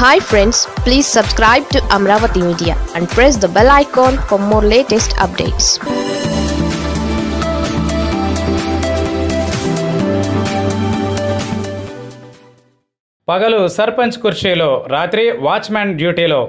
Hi friends please subscribe to Amaravati Media and press the bell icon for more latest updates పగలు సర్పంచ్ కుర్చీలో రాత్రి watchman డ్యూటీలో.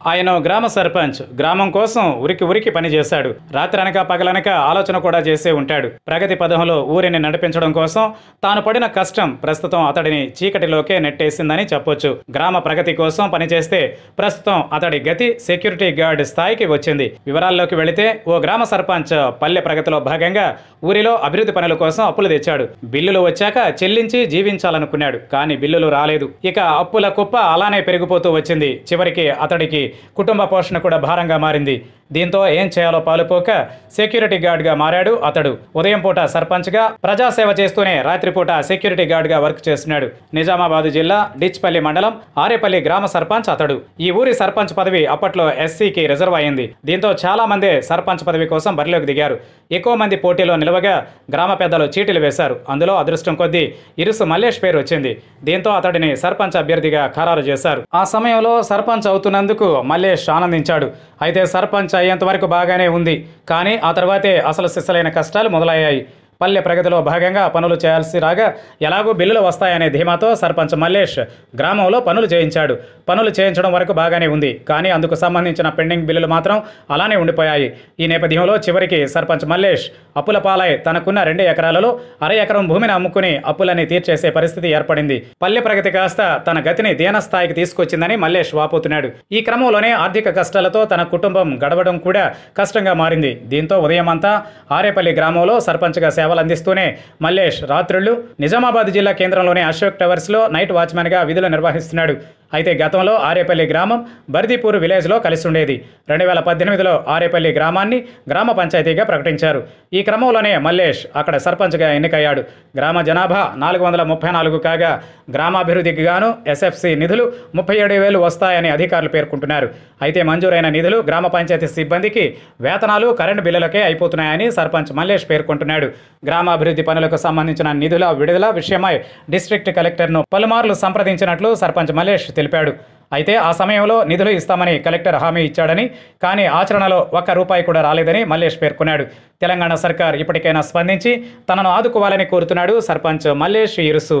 ఆయన గ్రామ సర్పంచ్. గ్రామం కోసం ఉరికి ఉరికి పనిచేశాడు రాత్రి అనక పగలనక ఆలోచన కూడా చేసే ఉంటాడు. ప్రగతి పదంలో ఊరిని నడిపించడం కోసం తాను పడిన కష్టం ప్రస్తుతం అతడిని చీకటిలోకే నెట్టేసిందని చెప్పొచ్చు. గ్రామ ప్రగతి కోసం పనిచేస్తే ప్రస్తుతం అతడి గతి సెక్యూరిటీ గార్డ్ స్థాయికి వచ్చింది. వివరాల్లోకి వెళితే ఓ గ్రామ సర్పంచ్ పల్లె ప్రగతిలో భాగంగా ఊరిలో అభివృద్ధి పనుల కోసం అప్పులు తెచ్చాడు. బిల్లులు వచ్చాక చెల్లించి జీవించాలనుకున్నాడు. కానీ బిల్లులు రాలేదు. ఇక అప్పుల కుప్ప అలానే పెరిగిపోతూ వచ్చింది. చివరికి అతడికి కుటుంబ పోషణ కూడా భారంగా మారింది. దీంతో ఏం చేయాలో పాలుపోక సెక్యూరిటీ గార్డ్గా మారాడు అతడు. ఉదయం పూట సర్పంచ్గా ప్రజాసేవ చేస్తూనే రాత్రిపూట సెక్యూరిటీ గార్డ్గా వర్క్ చేస్తున్నాడు. నిజామాబాద్ జిల్లా డిచ్పల్లి మండలం ఆరేపల్లి గ్రామ సర్పంచ్ అతడు. ఈ ఊరి సర్పంచ్ పదవి అప్పట్లో ఎస్సీకి రిజర్వ్ అయింది. దీంతో చాలా మంది సర్పంచ్ పదవి కోసం బరిలోకి దిగారు. ఎక్కువ మంది పోటీలో నిలవగా గ్రామ పెద్దలు చీటీలు వేశారు. అందులో అదృష్టం కొద్దీ ఇరుసు మల్లేష్ పేరు వచ్చింది. దీంతో అతడిని సర్పంచ్ అభ్యర్థిగా ఖరారు చేశారు. ఆ సమయంలో సర్పంచ్ అవుతున్నందుకు మల్లేష్ ఆనందించాడు. అయితే సర్పంచ్ అయ్యేంత వరకు బాగానే ఉంది. కానీ ఆ తర్వాతే అసలు సిస్సలైన కష్టాలు మొదలయ్యాయి. పల్లె ప్రగతిలో భాగంగా పనులు చేయాల్సి రాగా ఎలాగో బిల్లులు వస్తాయనే ధీమాతో సర్పంచ్ మల్లేష్ గ్రామంలో పనులు చేయించాడు. పనులు చేయించడం వరకు బాగానే ఉంది. కానీ అందుకు సంబంధించిన పెండింగ్ బిల్లులు మాత్రం అలానే ఉండిపోయాయి. ఈ నేపథ్యంలో చివరికి సర్పంచ్ మల్లేష్ అప్పుల పాలై తనకున్న రెండు ఎకరాలలో అర ఎకరం భూమిని అమ్ముకుని అప్పులని తీర్చేసే పరిస్థితి ఏర్పడింది. పల్లె ప్రగతి కాస్త తన గతిని దీనస్థాయికి తీసుకొచ్చిందని మల్లేష్ వాపోతున్నాడు. ఈ క్రమంలోనే ఆర్థిక కష్టాలతో తన కుటుంబం గడవడం కూడా కష్టంగా మారింది. దీంతో ఉదయం అంతా ఆరేపల్లి గ్రామంలో సర్పంచ్గా సేవలు అందిస్తూనే మల్లేష్ రాత్రుళ్ళు నిజామాబాద్ జిల్లా కేంద్రంలోని అశోక్ టవర్స్లో నైట్ వాచ్మెన్గా విధులు నిర్వహిస్తున్నాడు. అయితే గతంలో ఆరేపల్లి గ్రామం బర్దీపూర్ విలేజ్లో కలిసి ఉండేది రెండు వేల పద్దెనిమిదిలో ఆరేపల్లి గ్రామాన్ని గ్రామ పంచాయతీగా ప్రకటించారు. ఈ క్రమంలోనే మల్లేష్ అక్కడ సర్పంచ్గా ఎన్నికయ్యాడు. గ్రామ జనాభా నాలుగు వందల ముప్పై నాలుగు కాగా గ్రామాభివృద్ధికి గాను ఎస్ఎఫ్సి నిధులు ముప్పై ఏడు వేలు వస్తాయని అధికారులు పేర్కొంటున్నారు. అయితే మంజూరైన నిధులు గ్రామ పంచాయతీ సిబ్బందికి వేతనాలు కరెంటు బిల్లులకే అయిపోతున్నాయని సర్పంచ్ మల్లేష్ పేర్కొంటున్నాడు. గ్రామాభివృద్ధి పనులకు సంబంధించిన నిధుల విడుదల విషయమై డిస్ట్రిక్ట్ కలెక్టర్ను పలుమార్లు సంప్రదించినట్లు సర్పంచ్ మల్లేష్ తెలిపాడు. అయితే ఆ సమయంలో నిధులు ఇస్తామని కలెక్టర్ హామీ ఇచ్చాడని కానీ ఆచరణలో ఒక్క రూపాయి కూడా రాలేదని మల్లేష్ పేర్కొన్నాడు. తెలంగాణ సర్కార్ ఇప్పటికైనా స్పందించి తనను ఆదుకోవాలని కోరుతున్నాడు సర్పంచ్ మల్లేష్ ఇరుసు.